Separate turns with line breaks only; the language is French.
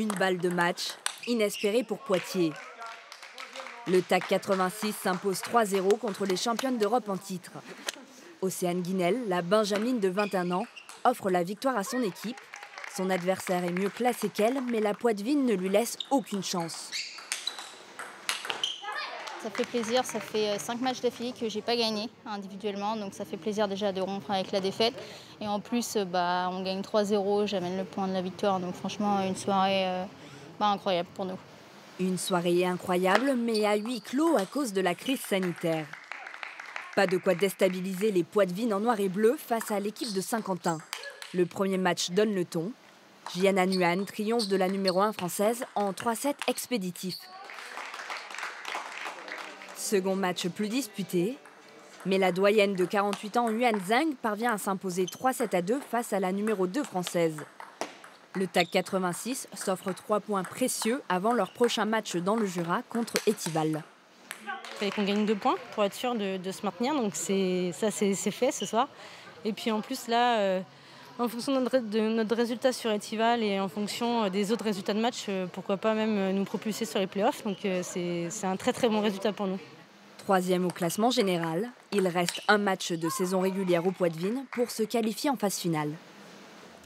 Une balle de match, inespérée pour Poitiers. Le TAC 86 s'impose 3-0 contre les championnes d'Europe en titre. Océane Guinel, la Benjamine de 21 ans, offre la victoire à son équipe. Son adversaire est mieux classé qu'elle, mais la Poitevine ne lui laisse aucune chance.
Ça fait plaisir, ça fait 5 euh, matchs d'affilée que j'ai pas gagné individuellement, donc ça fait plaisir déjà de rompre avec la défaite. Et en plus, euh, bah, on gagne 3-0, j'amène le point de la victoire, donc franchement une soirée euh, bah, incroyable pour nous.
Une soirée incroyable, mais à huis clos à cause de la crise sanitaire. Pas de quoi déstabiliser les Poitevines en noir et bleu face à l'équipe de Saint-Quentin. Le premier match donne le ton. Gianna Nuan triomphe de la numéro 1 française en 3-7 expéditifs. Second match plus disputé, mais la doyenne de 48 ans Yuan Zhang parvient à s'imposer 3-7 à 2 face à la numéro 2 française. Le TAC 86 s'offre 3 points précieux avant leur prochain match dans le Jura contre Etival.
Il fallait qu'on gagne 2 points pour être sûr de, se maintenir, donc ça c'est fait ce soir. Et puis en plus là, euh, en fonction de notre, résultat sur Etival et en fonction euh, des autres résultats de match, euh, pourquoi pas même nous propulser sur les playoffs. Donc c'est un très très bon résultat pour nous.
Troisième au classement général, il reste un match de saison régulière au Poitvin pour se qualifier en phase finale.